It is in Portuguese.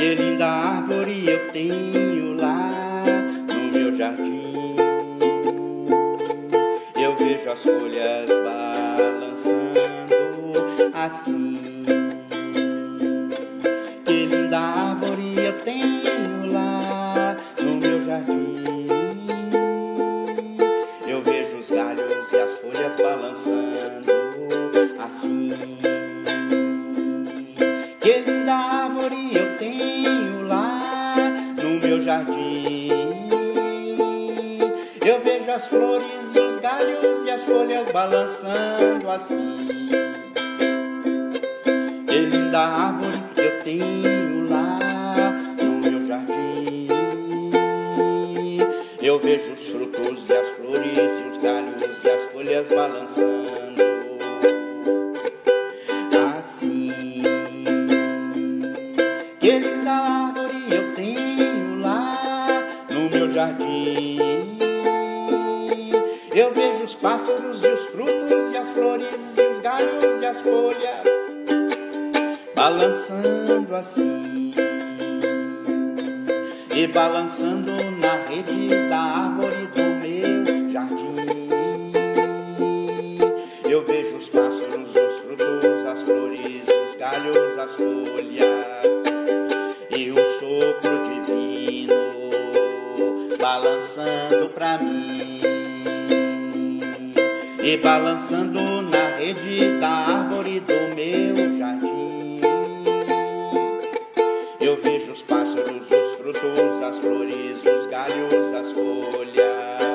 Que linda árvore eu tenho lá no meu jardim. Eu vejo as folhas balançando assim. Que linda árvore eu tenho lá no meu jardim. Eu vejo os galhos e as folhas balançando assim. Que linda árvore meu jardim. Eu vejo as flores, os galhos e as folhas balançando assim. Que linda árvore eu tenho lá no meu jardim. Eu vejo os frutos e as flores e os galhos e as folhas balançando assim. Que linda árvore eu tenho jardim. Eu vejo os pássaros e os frutos e as flores e os galhos e as folhas balançando assim e balançando na rede da árvore do meu jardim. Eu vejo os pássaros, os frutos, as flores, os galhos, as folhas e o sopro balançando pra mim e balançando na rede da árvore do meu jardim. Eu vejo os pássaros, os frutos, as flores, os galhos, as folhas